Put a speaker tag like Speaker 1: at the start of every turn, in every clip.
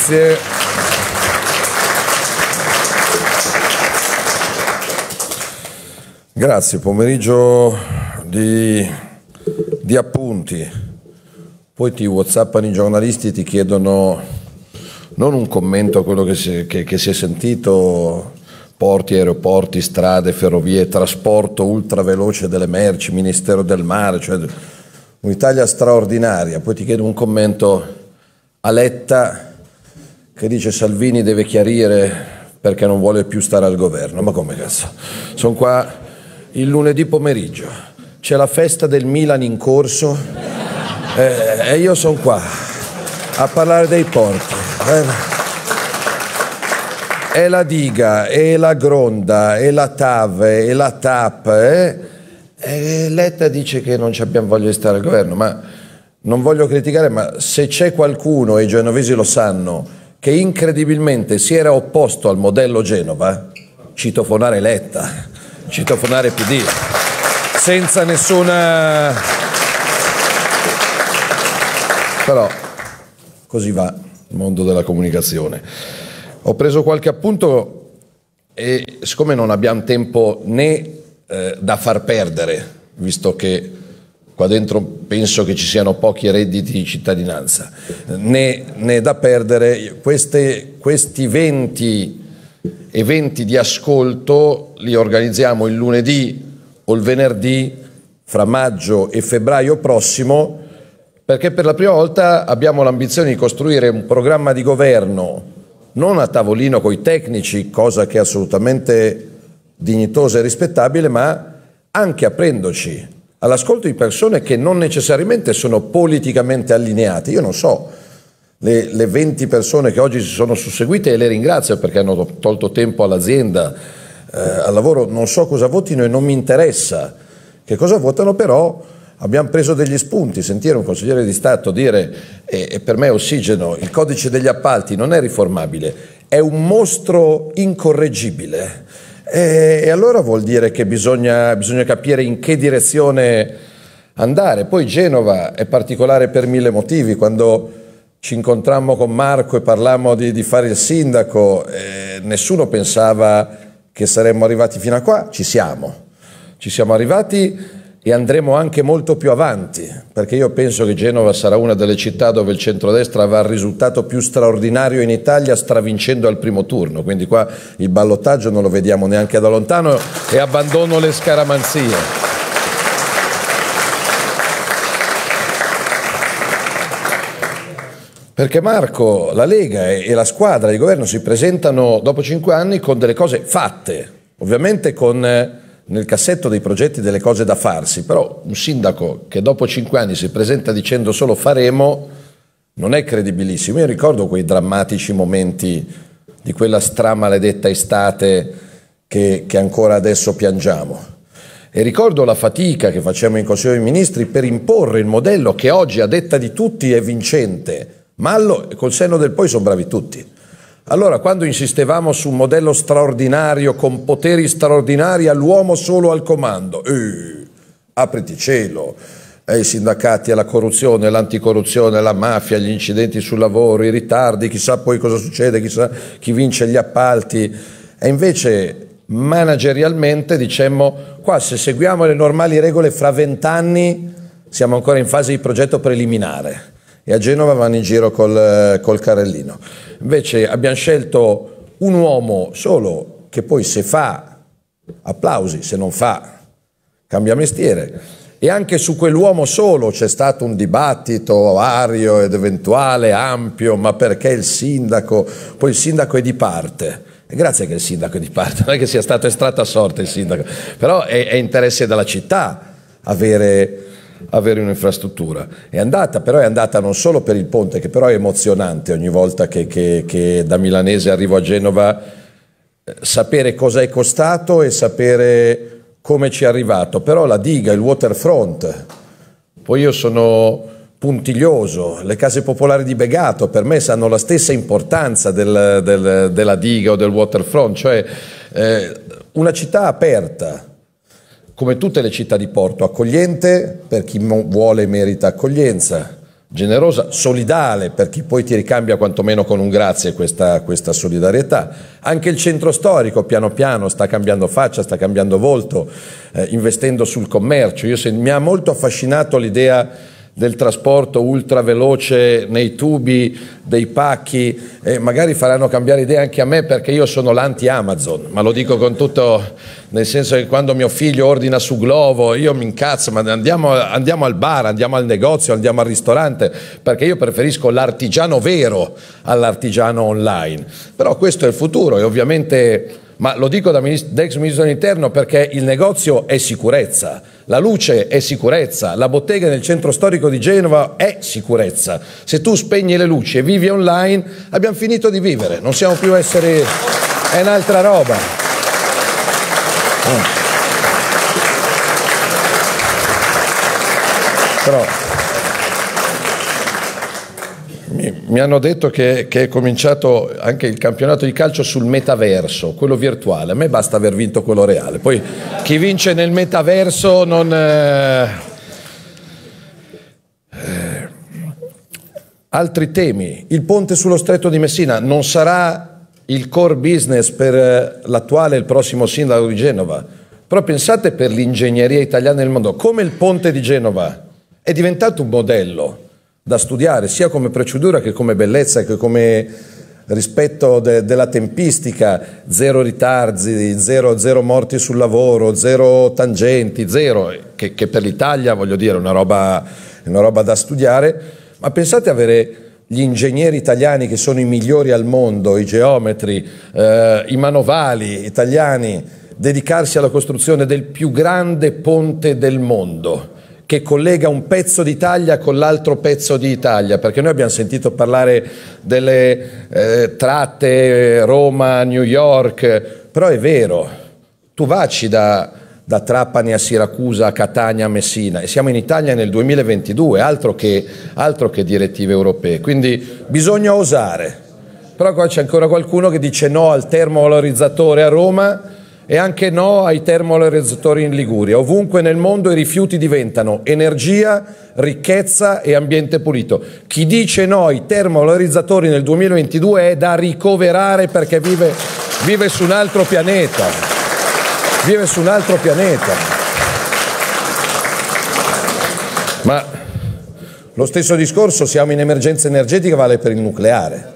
Speaker 1: Grazie. Grazie, pomeriggio di, di appunti. Poi ti whatsappano i giornalisti e ti chiedono non un commento a quello che si, che, che si è sentito, porti, aeroporti, strade, ferrovie, trasporto ultraveloce delle merci, Ministero del Mare, cioè un'Italia straordinaria. Poi ti chiedo un commento a Letta che dice Salvini deve chiarire perché non vuole più stare al governo. Ma come cazzo? Sono qua il lunedì pomeriggio, c'è la festa del Milan in corso eh, e io sono qua a parlare dei porti. Eh. E la diga, e la gronda, e la TAV, e la TAP. Eh? E Letta dice che non abbiamo voglia di stare al governo, ma non voglio criticare, ma se c'è qualcuno, e i genovesi lo sanno, che incredibilmente si era opposto al modello Genova, citofonare Letta citofonare PD, senza nessuna... Però così va il mondo della comunicazione. Ho preso qualche appunto e siccome non abbiamo tempo né eh, da far perdere, visto che qua dentro penso che ci siano pochi redditi di cittadinanza, né, né da perdere, queste, questi 20 eventi di ascolto li organizziamo il lunedì o il venerdì fra maggio e febbraio prossimo perché per la prima volta abbiamo l'ambizione di costruire un programma di governo non a tavolino con i tecnici, cosa che è assolutamente dignitosa e rispettabile, ma anche aprendoci all'ascolto di persone che non necessariamente sono politicamente allineate. Io non so le, le 20 persone che oggi si sono susseguite e le ringrazio perché hanno tolto tempo all'azienda, eh, al lavoro, non so cosa votino e non mi interessa che cosa votano, però abbiamo preso degli spunti, sentire un consigliere di Stato dire, e, e per me è ossigeno, il codice degli appalti non è riformabile, è un mostro incorreggibile. E, e allora vuol dire che bisogna, bisogna capire in che direzione andare. Poi Genova è particolare per mille motivi, quando ci incontrammo con Marco e parlammo di, di fare il sindaco, eh, nessuno pensava che saremmo arrivati fino a qua, ci siamo, ci siamo arrivati e andremo anche molto più avanti, perché io penso che Genova sarà una delle città dove il centrodestra avrà il risultato più straordinario in Italia stravincendo al primo turno, quindi qua il ballottaggio non lo vediamo neanche da lontano e abbandono le scaramanzie. Perché Marco, la Lega e la squadra di governo si presentano dopo cinque anni con delle cose fatte, ovviamente con eh, nel cassetto dei progetti delle cose da farsi, però un sindaco che dopo cinque anni si presenta dicendo solo faremo non è credibilissimo. Io ricordo quei drammatici momenti di quella stramaledetta estate che, che ancora adesso piangiamo. E ricordo la fatica che facciamo in Consiglio dei Ministri per imporre il modello che oggi a detta di tutti è vincente, Mallo e col senno del poi sono bravi tutti. Allora, quando insistevamo su un modello straordinario, con poteri straordinari, all'uomo solo al comando, eh, apriti cielo, eh, i sindacati alla corruzione, l'anticorruzione, la mafia, gli incidenti sul lavoro, i ritardi, chissà poi cosa succede, chissà chi vince gli appalti. E invece managerialmente dicemmo, qua se seguiamo le normali regole fra vent'anni siamo ancora in fase di progetto preliminare e a Genova vanno in giro col, col carrellino. Invece abbiamo scelto un uomo solo che poi se fa applausi, se non fa cambia mestiere. E anche su quell'uomo solo c'è stato un dibattito vario ed eventuale, ampio, ma perché il sindaco? Poi il sindaco è di parte. E grazie che il sindaco è di parte, non è che sia stato estratto a sorte il sindaco, però è, è interesse della città avere avere un'infrastruttura. È andata, però è andata non solo per il ponte, che però è emozionante ogni volta che, che, che da milanese arrivo a Genova, eh, sapere cosa è costato e sapere come ci è arrivato. Però la diga, il waterfront, poi io sono puntiglioso, le case popolari di Begato per me hanno la stessa importanza del, del, della diga o del waterfront, cioè eh, una città aperta, come tutte le città di porto, accogliente per chi vuole e merita accoglienza, generosa, solidale per chi poi ti ricambia quantomeno con un grazie questa, questa solidarietà. Anche il centro storico piano piano sta cambiando faccia, sta cambiando volto, eh, investendo sul commercio. Io, se, mi ha molto affascinato l'idea del trasporto ultra veloce nei tubi, dei pacchi, e magari faranno cambiare idea anche a me perché io sono l'anti-Amazon, ma lo dico con tutto, nel senso che quando mio figlio ordina su Glovo io mi incazzo, ma andiamo, andiamo al bar, andiamo al negozio, andiamo al ristorante, perché io preferisco l'artigiano vero all'artigiano online. Però questo è il futuro e ovviamente ma lo dico da, ex ministro dell'interno perché il negozio è sicurezza, la luce è sicurezza, la bottega nel centro storico di Genova è sicurezza. Se tu spegni le luci e vivi online, abbiamo finito di vivere, non siamo più essere... è un'altra roba. Mm. Però mi, hanno detto che, che, è cominciato anche il campionato di calcio sul metaverso, quello virtuale. A me basta aver vinto quello reale. Poi chi vince nel metaverso non... Eh, eh, altri temi. Il ponte sullo stretto di Messina non sarà il core business per eh, l'attuale e il prossimo sindaco di Genova. Però pensate per l'ingegneria italiana nel mondo, come il ponte di Genova è diventato un modello da studiare sia come procedura che come bellezza che come rispetto de, della tempistica, zero ritardi, zero, zero, morti sul lavoro, zero tangenti, zero, che, che per l'Italia voglio dire è una roba, una roba da studiare, ma pensate avere gli ingegneri italiani che sono i migliori al mondo, i geometri, eh, i manovali italiani, dedicarsi alla costruzione del più grande ponte del mondo che collega un pezzo d'Italia con l'altro pezzo d'Italia, perché noi abbiamo sentito parlare delle eh, tratte Roma-New York, però è vero, tu vaci da, da Trapani a Siracusa, a Catania, a Messina e siamo in Italia nel 2022, altro che, altro che direttive europee, quindi bisogna osare. Però qua c'è ancora qualcuno che dice no al termovalorizzatore a Roma e anche no ai termovalorizzatori in Liguria. Ovunque nel mondo i rifiuti diventano energia, ricchezza e ambiente pulito. Chi dice no ai termovalorizzatori nel 2022 è da ricoverare perché vive, vive su un altro pianeta. Vive su un altro pianeta. Ma lo stesso discorso, siamo in emergenza energetica, vale per il nucleare.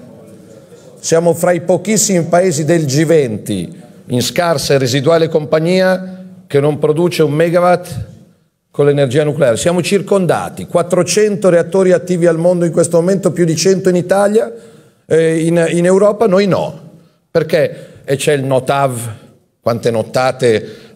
Speaker 1: Siamo fra i pochissimi paesi del G20 in scarsa e residuale compagnia che non produce un megawatt con l'energia nucleare. Siamo circondati, 400 reattori attivi al mondo in questo momento, più di 100 in Italia, eh, in, in Europa noi no. Perché? C'è il NOTAV, quante nottate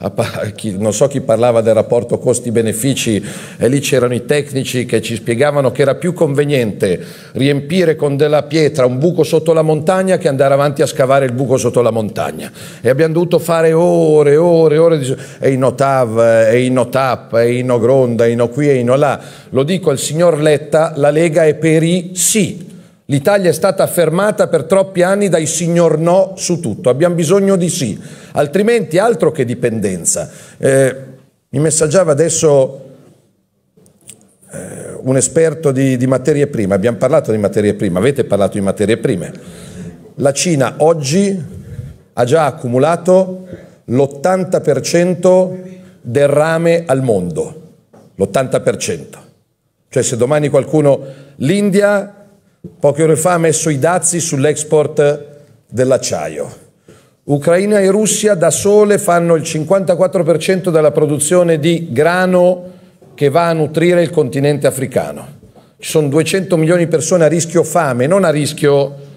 Speaker 1: non so chi parlava del rapporto costi-benefici e lì c'erano i tecnici che ci spiegavano che era più conveniente riempire con della pietra un buco sotto la montagna che andare avanti a scavare il buco sotto la montagna. E abbiamo dovuto fare ore ore ore di... e in Notav, e in Notap, e in Ogronda, e in qui e in là. Lo dico al signor Letta, la Lega è per i sì L'Italia è stata affermata per troppi anni dai signor no su tutto, abbiamo bisogno di sì, altrimenti altro che dipendenza. Eh, mi messaggiava adesso eh, un esperto di, di materie prime, abbiamo parlato di materie prime, avete parlato di materie prime. La Cina oggi ha già accumulato l'80% del rame al mondo, l'80%. Cioè se domani qualcuno, l'India Poche ore fa ha messo i dazi sull'export dell'acciaio. Ucraina e Russia da sole fanno il 54% della produzione di grano che va a nutrire il continente africano. Ci sono 200 milioni di persone a rischio fame, non a rischio...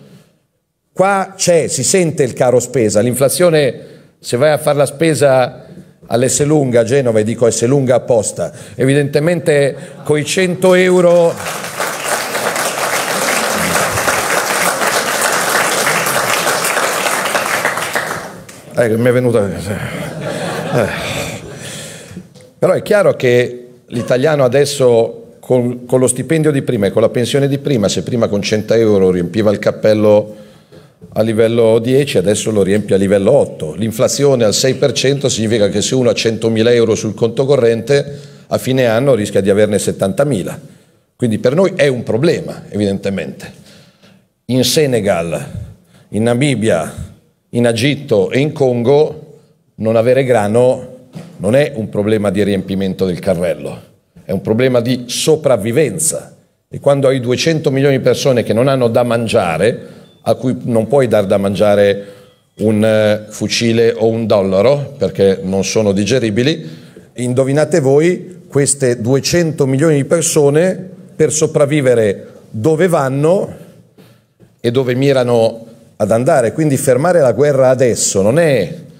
Speaker 1: Qua c'è, si sente il caro spesa, l'inflazione, se vai a fare la spesa all'Esselunga a Genova, e dico Esselunga apposta, evidentemente con i 100 euro Ecco, mi è venuta... Eh. Però è chiaro che l'italiano adesso con, con, lo stipendio di prima e con la pensione di prima, se prima con 100 euro riempiva il cappello a livello 10, adesso lo riempie a livello 8. L'inflazione al 6% significa che se uno ha 100.000 euro sul conto corrente, a fine anno rischia di averne 70.000. Quindi per noi è un problema, evidentemente. In Senegal, in Namibia, in Egitto e in Congo non avere grano non è un problema di riempimento del carrello, è un problema di sopravvivenza. E quando hai 200 milioni di persone che non hanno da mangiare, a cui non puoi dar da mangiare un eh, fucile o un dollaro perché non sono digeribili, indovinate voi, queste 200 milioni di persone per sopravvivere dove vanno e dove mirano ad andare. Quindi fermare la guerra adesso non è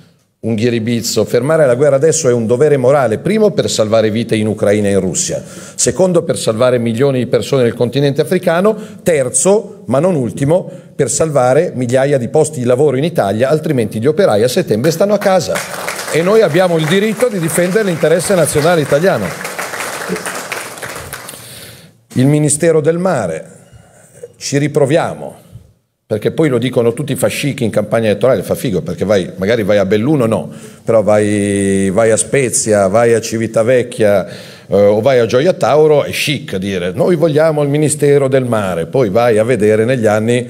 Speaker 1: un ghiribizzo. Fermare la guerra adesso è un dovere morale, primo per salvare vite in Ucraina e in Russia, secondo per salvare milioni di persone nel continente africano, terzo, ma non ultimo, per salvare migliaia di posti di lavoro in Italia, altrimenti gli operai a settembre stanno a casa e noi abbiamo il diritto di difendere l'interesse nazionale italiano. Il Ministero del Mare, ci riproviamo, perché poi lo dicono tutti i fascichi in campagna elettorale, fa figo perché vai, magari vai a Belluno no, però vai, vai a Spezia, vai a Civitavecchia eh, o vai a Gioia Tauro, è chic dire noi vogliamo il Ministero del Mare, poi vai a vedere negli anni,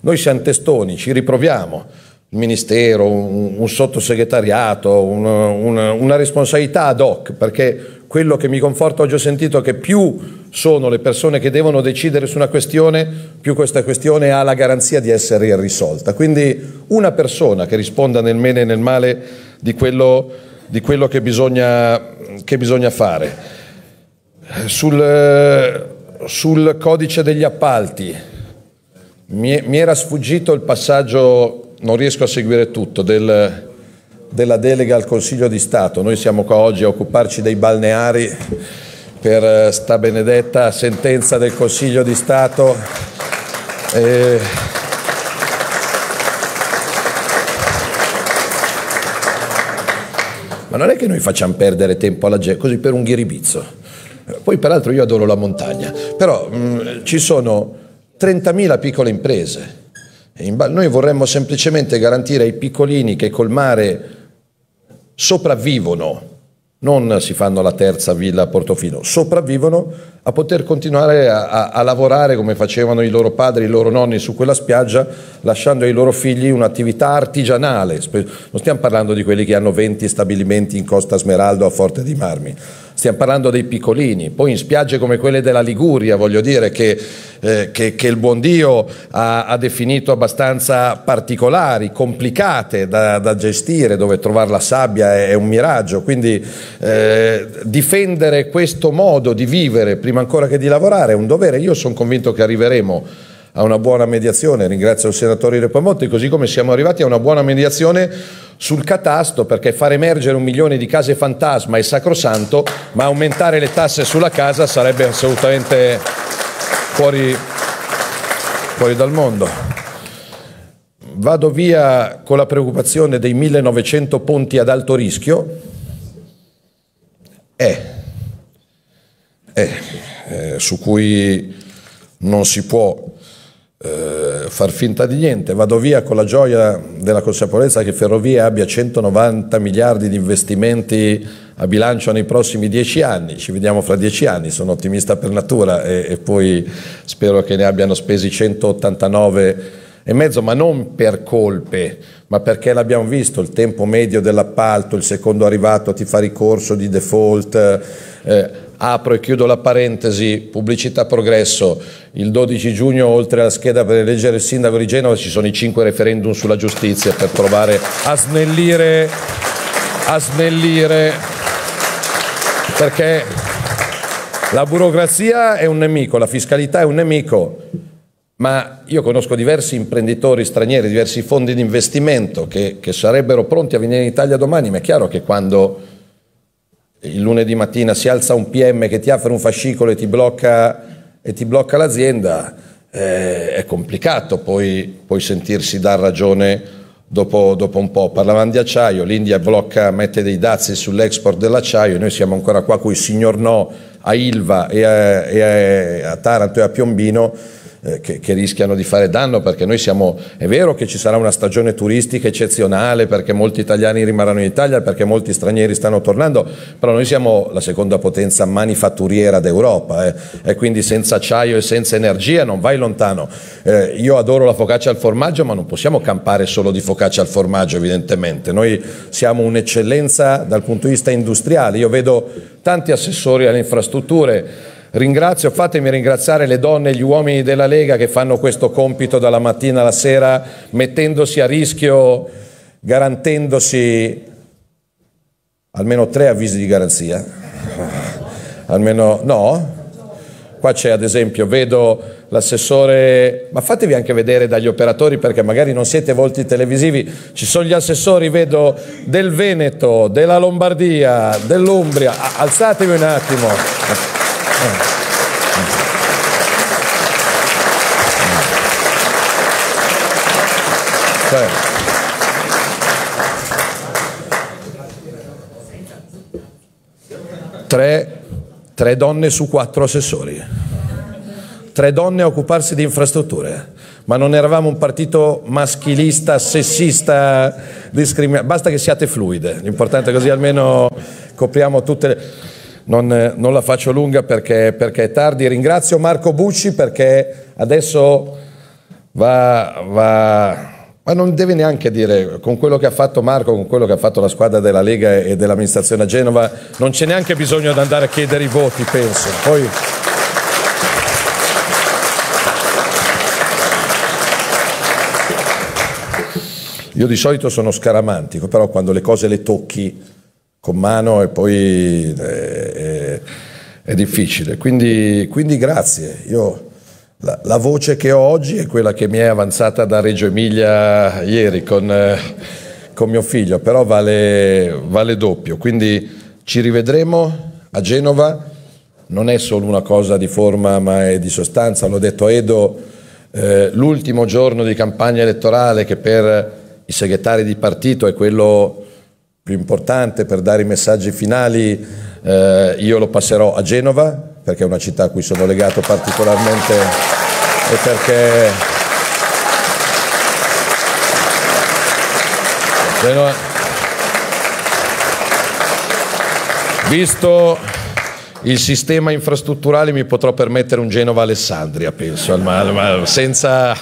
Speaker 1: noi siamo testoni, ci riproviamo, il Ministero, un, un sottosegretariato, una, una, una responsabilità ad hoc, perché quello che mi conforta oggi ho sentito che più sono le persone che devono decidere su una questione, più questa questione ha la garanzia di essere risolta. Quindi una persona che risponda nel bene e nel male di quello, di quello che, bisogna, che, bisogna, fare. Sul, sul, codice degli appalti mi, mi, era sfuggito il passaggio, non riesco a seguire tutto, del, della delega al Consiglio di Stato. Noi siamo qua oggi a occuparci dei balneari per eh, sta benedetta sentenza del Consiglio di Stato. E... Ma non è che noi facciamo perdere tempo alla gente così per un ghiribizzo. Poi peraltro io adoro la montagna, però mh, mm, ci sono 30.000 piccole imprese. Noi vorremmo semplicemente garantire ai piccolini che col mare sopravvivono, non si fanno la terza villa a Portofino, sopravvivono a poter continuare a, a, a, lavorare come facevano i loro padri, i loro nonni su quella spiaggia, lasciando ai loro figli un'attività artigianale. Non stiamo parlando di quelli che hanno 20 stabilimenti in Costa Smeraldo a Forte di Marmi stiamo parlando dei piccolini, poi in spiagge come quelle della Liguria, voglio dire che, eh, che, che il buon Dio ha, ha, definito abbastanza particolari, complicate da, da, gestire, dove trovare la sabbia è, è un miraggio, quindi eh, difendere questo modo di vivere prima ancora che di lavorare è un dovere, io sono convinto che arriveremo a una buona mediazione, ringrazio il senatore Repamotti, così come siamo arrivati a una buona mediazione sul catasto perché far emergere un milione di case fantasma è sacrosanto, ma aumentare le tasse sulla casa sarebbe assolutamente fuori, fuori dal mondo. Vado via con la preoccupazione dei 1900 ponti ad alto rischio. Eh, eh, eh, su cui non si può eh, far finta di niente, vado via con la gioia della consapevolezza che Ferrovie abbia 190 miliardi di investimenti a bilancio nei prossimi dieci anni, ci vediamo fra dieci anni, sono ottimista per natura e, e poi spero che ne abbiano spesi 189 e mezzo, ma non per colpe, ma perché l'abbiamo visto, il tempo medio dell'appalto, il secondo arrivato ti fa ricorso di default, eh, apro e chiudo la parentesi, pubblicità progresso, il 12 giugno oltre alla scheda per eleggere il sindaco di Genova ci sono i cinque referendum sulla giustizia per provare a snellire, a snellire. Perché la burocrazia è un nemico, la fiscalità è un nemico, ma io conosco diversi imprenditori stranieri, diversi fondi di investimento che, che sarebbero pronti a venire in Italia domani, ma è chiaro che quando il lunedì mattina si alza un PM che ti apre un fascicolo e ti blocca, e ti blocca l'azienda, eh, è complicato poi, poi, sentirsi dar ragione dopo, dopo un po'. Parlavamo di acciaio, l'India blocca, mette dei dazi sull'export dell'acciaio, noi siamo ancora qua con il signor no a Ilva e a, e a, Taranto e a Piombino eh, che, che, rischiano di fare danno perché noi siamo, è vero che ci sarà una stagione turistica eccezionale perché molti italiani rimarranno in Italia, perché molti stranieri stanno tornando, però noi siamo la seconda potenza manifatturiera d'Europa eh, e quindi senza acciaio e senza energia non vai lontano. Eh, io adoro la focaccia al formaggio ma non possiamo campare solo di focaccia al formaggio evidentemente, noi siamo un'eccellenza dal punto di vista industriale, io vedo tanti assessori alle infrastrutture Ringrazio, fatemi ringraziare le donne e gli uomini della Lega che fanno questo compito dalla mattina alla sera, mettendosi a rischio, garantendosi almeno tre avvisi di garanzia. Almeno no? Qua c'è ad esempio, vedo l'assessore, ma fatevi anche vedere dagli operatori perché magari non siete volti televisivi, ci sono gli assessori, vedo del Veneto, della Lombardia, dell'Umbria, alzatevi un attimo. Tre, tre donne su quattro assessori, tre donne a occuparsi di infrastrutture, ma non eravamo un partito maschilista, sessista, discriminante, basta che siate fluide, l'importante è così almeno copriamo tutte le... Non, non, la faccio lunga perché, perché, è tardi. Ringrazio Marco Bucci perché adesso va, va, ma non deve neanche dire, con quello che ha fatto Marco, con quello che ha fatto la squadra della Lega e dell'amministrazione a Genova, non c'è neanche bisogno di andare a chiedere i voti, penso. Poi... Io di solito sono scaramantico, però quando le cose le tocchi con mano e poi è, eh, è, è difficile. Quindi, quindi, grazie. Io, la, la, voce che ho oggi è quella che mi è avanzata da Reggio Emilia ieri con, eh, con mio figlio, però vale, vale doppio. Quindi ci rivedremo a Genova. Non è solo una cosa di forma ma è di sostanza, l'ho detto a Edo, eh, l'ultimo giorno di campagna elettorale che per i segretari di partito è quello più importante per dare i messaggi finali, eh, io lo passerò a Genova, perché è una città a cui sono legato particolarmente e perché... Genova... Visto il sistema infrastrutturale mi potrò permettere un Genova-Alessandria, penso, senza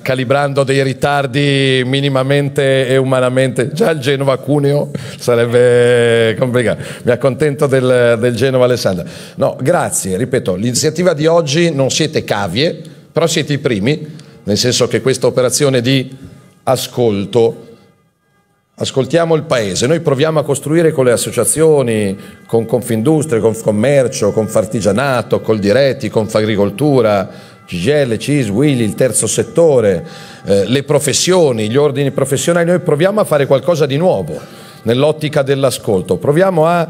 Speaker 1: calibrando dei ritardi minimamente e umanamente. Già il Genova-Cuneo sarebbe complicato. Mi accontento del, del Genova-Alessandria. No, grazie, ripeto, l'iniziativa di oggi non siete cavie, però siete i primi, nel senso che questa operazione di ascolto Ascoltiamo il paese, noi proviamo a costruire con le associazioni, con Confindustria, con Commercio, con Fartigianato, col Diretti, con Fagricoltura, CGL, CIS, Willy, il terzo settore, eh, le professioni, gli ordini professionali, noi proviamo a fare qualcosa di nuovo nell'ottica dell'ascolto, proviamo a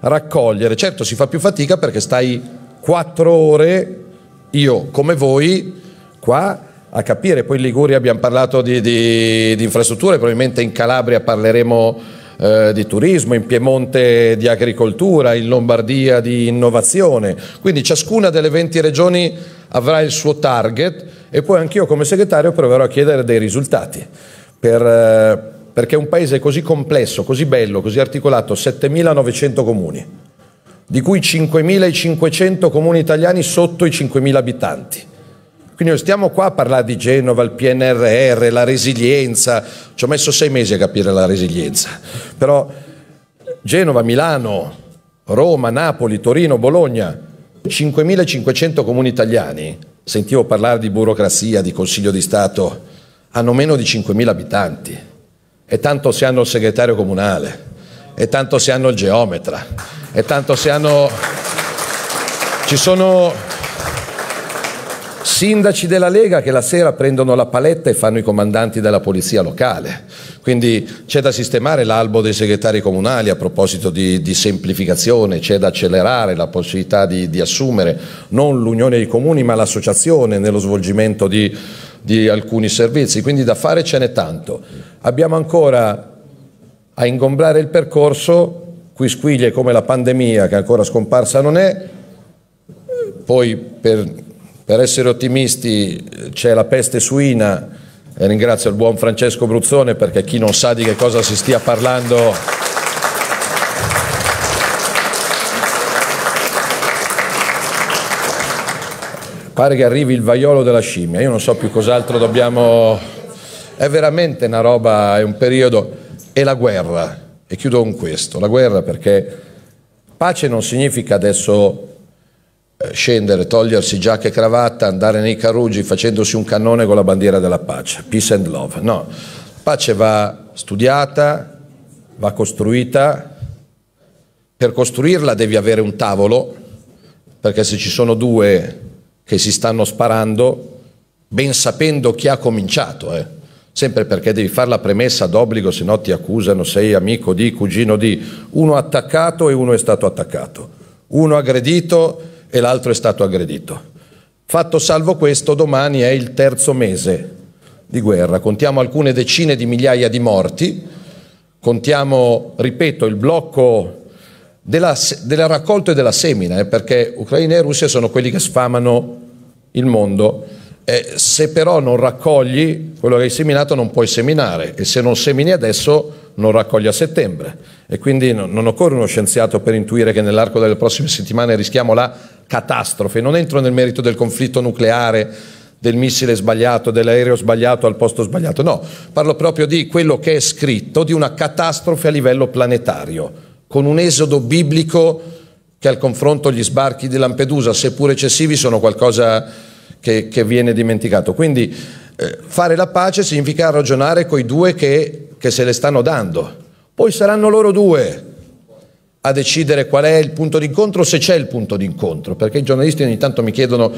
Speaker 1: raccogliere, certo si fa più fatica perché stai quattro ore, io come voi, qua a capire. Poi in Liguria abbiamo parlato di, di, di infrastrutture, probabilmente in Calabria parleremo eh, di turismo, in Piemonte di agricoltura, in Lombardia di innovazione. Quindi ciascuna delle 20 regioni avrà il suo target e poi anch'io come segretario proverò a chiedere dei risultati. Per, eh, perché un paese così complesso, così bello, così articolato, 7.900 comuni, di cui 5.500 comuni italiani sotto i 5.000 abitanti quindi stiamo qua a parlare di Genova, il PNRR, la resilienza, ci ho messo sei mesi a capire la resilienza, però Genova, Milano, Roma, Napoli, Torino, Bologna, 5.500 comuni italiani, sentivo parlare di burocrazia, di Consiglio di Stato, hanno meno di 5.000 abitanti. E tanto se hanno il segretario comunale, e tanto se hanno il geometra, e tanto se hanno... Ci sono sindaci della Lega che la sera prendono la paletta e fanno i comandanti della polizia locale. Quindi c'è da sistemare l'albo dei segretari comunali a proposito di, di semplificazione, c'è da accelerare la possibilità di, di assumere non l'unione dei comuni ma l'associazione nello svolgimento di, di alcuni servizi, quindi da fare ce n'è tanto. Abbiamo ancora a ingombrare il percorso, qui squiglie come la pandemia che ancora scomparsa non è, poi per per essere ottimisti c'è la peste suina e ringrazio il buon Francesco Bruzzone perché chi non sa di che cosa si stia parlando pare che arrivi il vaiolo della scimmia, io non so più cos'altro dobbiamo... È veramente una roba, è un periodo... E la guerra, e chiudo con questo, la guerra perché pace non significa adesso eh, scendere, togliersi giacca e cravatta, andare nei carugi facendosi un cannone con la bandiera della pace, peace and love. No, pace va studiata, va costruita, per costruirla devi avere un tavolo, perché se ci sono due che si stanno sparando, ben sapendo chi ha cominciato, eh. sempre perché devi fare la premessa d'obbligo, se no ti accusano, sei amico di, cugino di, uno attaccato e uno è stato attaccato, uno aggredito e l'altro è stato aggredito. Fatto salvo questo, domani è il terzo mese di guerra, contiamo alcune decine di migliaia di morti, contiamo, ripeto, il blocco della, della raccolta e della semina, eh, perché Ucraina e Russia sono quelli che sfamano il mondo. Eh, se però non raccogli quello che hai seminato non puoi seminare e se non semini adesso non raccogli a settembre. E quindi non, occorre uno scienziato per intuire che nell'arco delle prossime settimane rischiamo la catastrofe. Non entro nel merito del conflitto nucleare, del missile sbagliato, dell'aereo sbagliato al posto sbagliato. No, parlo proprio di quello che è scritto, di una catastrofe a livello planetario con un esodo biblico che al confronto gli sbarchi di Lampedusa, seppur eccessivi, sono qualcosa che, che viene dimenticato. Quindi eh, fare la pace significa ragionare con i due che, che se le stanno dando. Poi saranno loro due a decidere qual è il punto d'incontro, se c'è il punto d'incontro, perché i giornalisti ogni tanto mi chiedono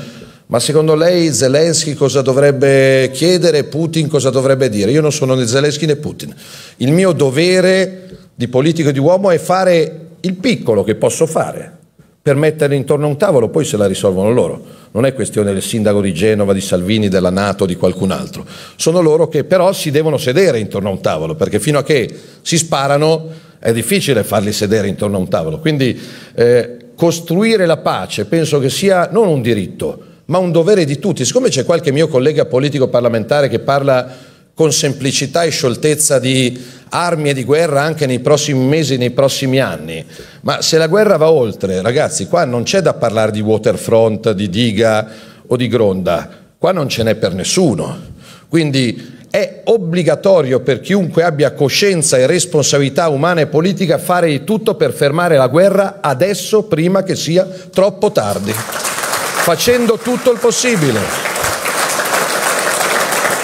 Speaker 1: ma secondo lei Zelensky cosa dovrebbe chiedere, Putin cosa dovrebbe dire? Io non sono né Zelensky né Putin. Il mio dovere di politico e di uomo è fare il piccolo che posso fare per mettere intorno a un tavolo, poi se la risolvono loro. Non è questione del sindaco di Genova, di Salvini, della Nato, di qualcun altro. Sono loro che però si devono sedere intorno a un tavolo, perché fino a che si sparano è difficile farli sedere intorno a un tavolo. Quindi eh, costruire la pace penso che sia non un diritto, ma un dovere di tutti. Siccome c'è qualche mio collega politico parlamentare che parla con semplicità e scioltezza di armi e di guerra anche nei prossimi mesi, nei prossimi anni. Ma se la guerra va oltre, ragazzi, qua non c'è da parlare di waterfront, di diga o di gronda, qua non ce n'è per nessuno. Quindi è obbligatorio per chiunque abbia coscienza e responsabilità umana e politica fare di tutto per fermare la guerra adesso, prima che sia troppo tardi, facendo tutto il possibile.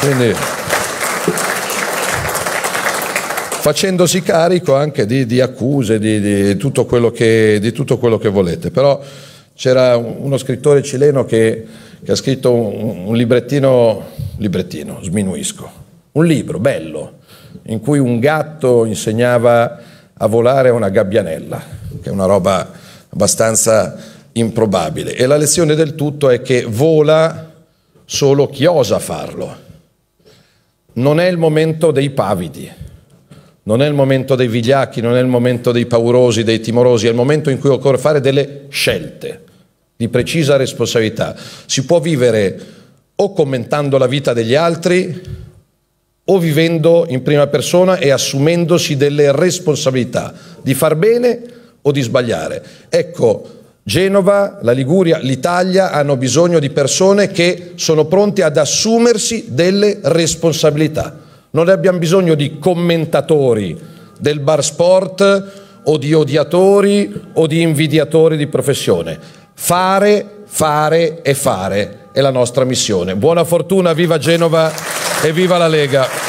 Speaker 1: Quindi, facendosi carico anche di, di accuse, di, di, tutto che, di, tutto quello che, volete. Però c'era uno scrittore cileno che, che ha scritto un, un librettino, librettino, sminuisco, un libro bello, in cui un gatto insegnava a volare a una gabbianella, che è una roba abbastanza improbabile. E la lezione del tutto è che vola solo chi osa farlo. Non è il momento dei pavidi non è il momento dei vigliacchi, non è il momento dei paurosi, dei timorosi, è il momento in cui occorre fare delle scelte di precisa responsabilità. Si può vivere o commentando la vita degli altri o vivendo in prima persona e assumendosi delle responsabilità di far bene o di sbagliare. Ecco, Genova, la Liguria, l'Italia hanno bisogno di persone che sono pronte ad assumersi delle responsabilità. Non abbiamo bisogno di commentatori del bar sport o di odiatori o di invidiatori di professione. Fare, fare e fare è la nostra missione. Buona fortuna, viva Genova e viva la Lega.